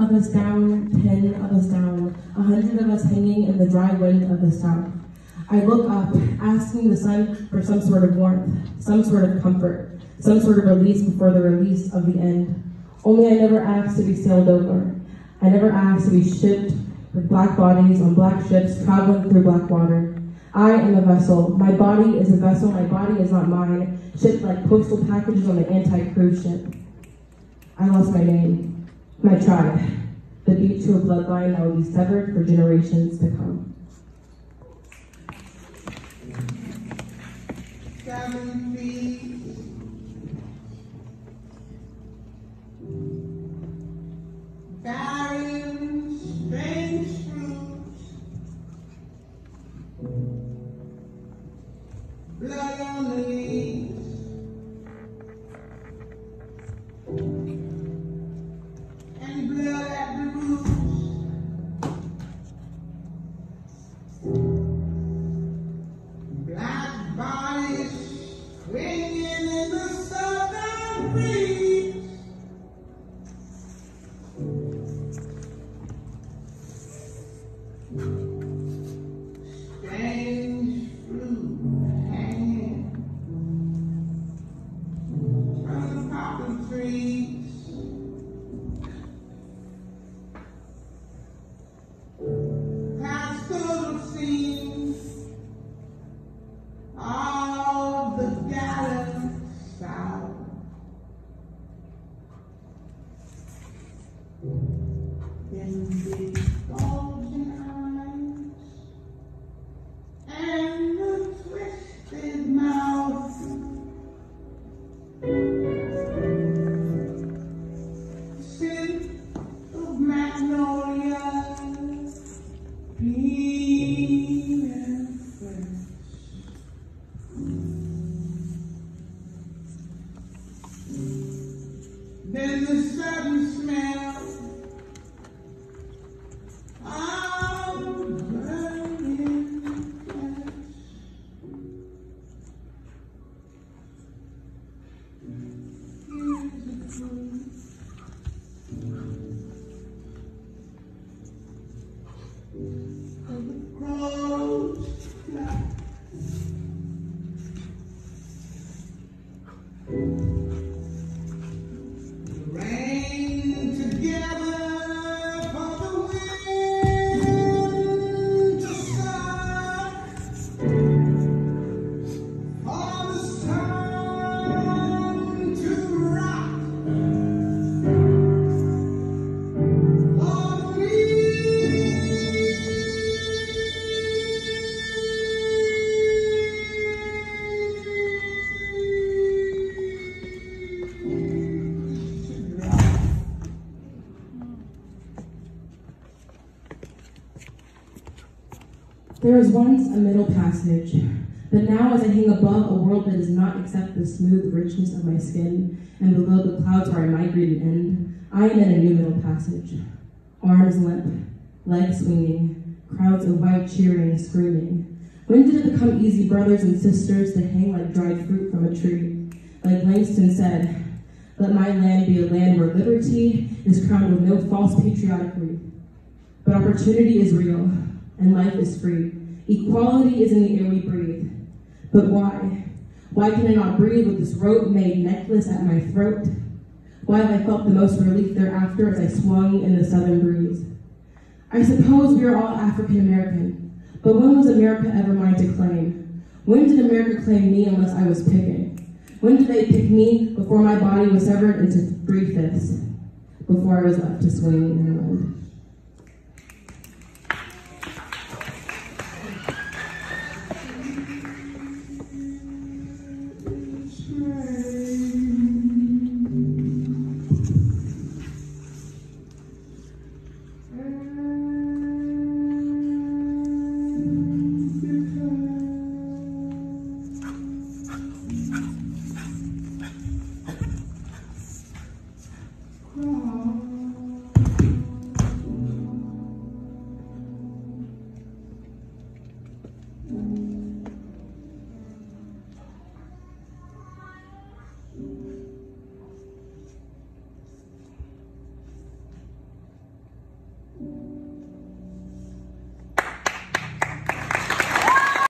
us down, ten of us down, a hundred of us hanging in the dry wind of the south. I look up, asking the sun for some sort of warmth, some sort of comfort, some sort of release before the release of the end. Only I never asked to be sailed over. I never asked to be shipped with black bodies on black ships traveling through black water. I am a vessel. My body is a vessel. My body is not mine. Shipped like postal packages on an anti-cruise ship. I lost my name, my tribe, the beat to a bloodline that will be severed for generations to come. Seven. Swinging in the southern breeze. In There was once a middle passage, but now as I hang above a world that does not accept the smooth richness of my skin, and below the clouds where I migrated end, I am in a new middle passage. Arms limp, legs swinging, crowds of white cheering, screaming. When did it become easy, brothers and sisters, to hang like dried fruit from a tree? Like Langston said, let my land be a land where liberty is crowned with no false patriotic wreath. But opportunity is real, and life is free. Equality is in the air we breathe. But why? Why can I not breathe with this rope-made necklace at my throat? Why have I felt the most relief thereafter as I swung in the southern breeze? I suppose we are all African American, but when was America ever mine to claim? When did America claim me unless I was picking? When did they pick me before my body was severed into three fifths? Before I was left to swing in the wind?